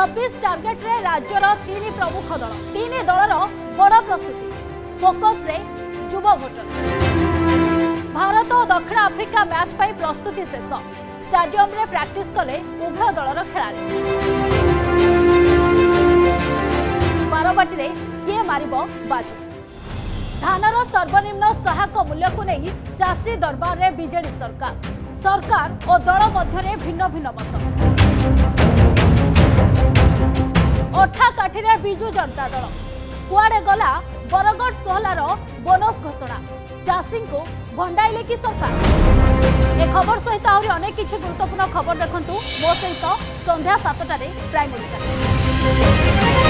চব্বিশ টার্গেটে রাজ্যর তিন প্রমুখ দল তিন দলর বড় প্রস্তুতি ফোকসে যুব ভোটর ଭାରତ ଓ ଦକ୍ଷିଣ ଆଫ୍ରିକା ମ୍ୟାଚ୍ ପାଇଁ ପ୍ରସ୍ତୁତି ଶେଷ ଷ୍ଟାଡିୟମରେ ପ୍ରାକ୍ଟିସ୍ କଲେ ଉଭୟ ଦଳର ଖେଳାଳି ବାରବାଟୀରେ କିଏ ମାରିବ ବାଜି ଧାନର ସର୍ବନିମ୍ନ ସହାୟକ ମୂଲ୍ୟକୁ ନେଇ ଚାଷୀ ଦରବାରରେ ବିଜେଡି ସରକାର ସରକାର ଓ ଦଳ ମଧ୍ୟରେ ଭିନ୍ନ ଭିନ୍ନ ମତ কাঠিরে বিজু জনতা দল কুয়াড়ে গলা বরগড় সোহলার বোনস ঘোষণা চাষীকে ভণ্ডাইলে কি সরকার এ খবর সহিত আহরি অনেক কিছু গুরুত্বপূর্ণ খবর দেখুন মো সহিত সন্ধ্যা সাতটার প্রাইম ওড়িশা